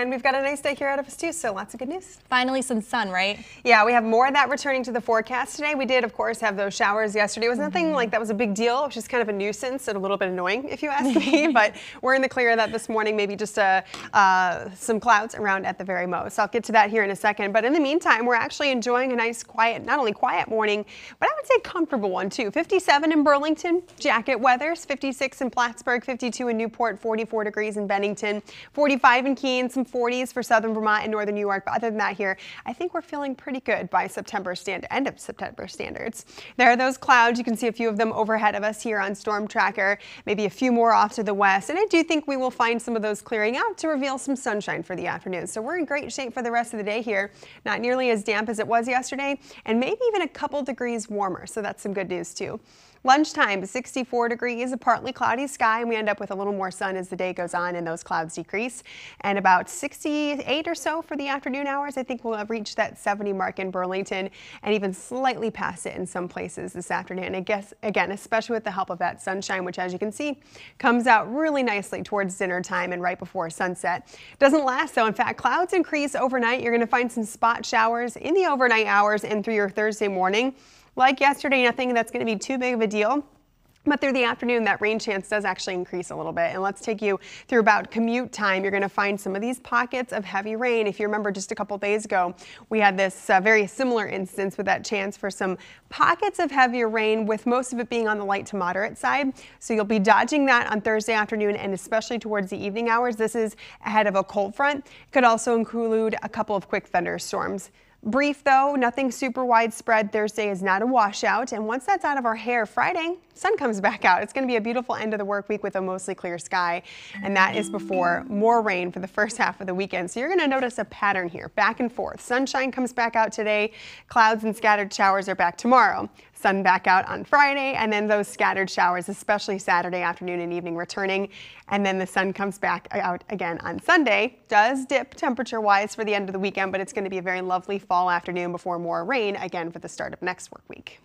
and we've got a nice day here out of us too, so lots of good news. Finally some sun, right? Yeah, we have more of that returning to the forecast today. We did, of course, have those showers yesterday. It was nothing mm -hmm. like that was a big deal. It was just kind of a nuisance and a little bit annoying, if you ask me, but we're in the clear of that this morning, maybe just uh, uh, some clouds around at the very most. I'll get to that here in a second, but in the meantime, we're actually enjoying a nice, quiet, not only quiet morning, but I would say comfortable one too. 57 in Burlington, jacket weathers, 56 in Plattsburgh, 52 in Newport, 44 degrees in Bennington, 45 in Keene, some 40s for southern Vermont and northern New York. But other than that here, I think we're feeling pretty good by September stand end of September standards. There are those clouds. You can see a few of them overhead of us here on Storm Tracker, maybe a few more off to the west. And I do think we will find some of those clearing out to reveal some sunshine for the afternoon. So we're in great shape for the rest of the day here. Not nearly as damp as it was yesterday and maybe even a couple degrees warmer. So that's some good news too. Lunchtime, 64 degrees, a partly cloudy sky, and we end up with a little more sun as the day goes on and those clouds decrease. And about 68 or so for the afternoon hours. I think we'll have reached that 70 mark in Burlington and even slightly past it in some places this afternoon. I guess, again, especially with the help of that sunshine, which as you can see, comes out really nicely towards dinner time and right before sunset. Doesn't last though. In fact, clouds increase overnight. You're going to find some spot showers in the overnight hours and through your Thursday morning. Like yesterday, nothing that's going to be too big of a deal. But through the afternoon, that rain chance does actually increase a little bit. And let's take you through about commute time. You're going to find some of these pockets of heavy rain. If you remember just a couple days ago, we had this uh, very similar instance with that chance for some pockets of heavier rain, with most of it being on the light to moderate side. So you'll be dodging that on Thursday afternoon and especially towards the evening hours. This is ahead of a cold front. Could also include a couple of quick thunderstorms. Brief though, nothing super widespread. Thursday is not a washout. And once that's out of our hair, Friday, sun comes back out. It's going to be a beautiful end of the work week with a mostly clear sky. And that is before more rain for the first half of the weekend. So you're going to notice a pattern here, back and forth. Sunshine comes back out today. Clouds and scattered showers are back tomorrow sun back out on Friday, and then those scattered showers, especially Saturday afternoon and evening returning. And then the sun comes back out again on Sunday. Does dip temperature wise for the end of the weekend, but it's going to be a very lovely fall afternoon before more rain again for the start of next work week.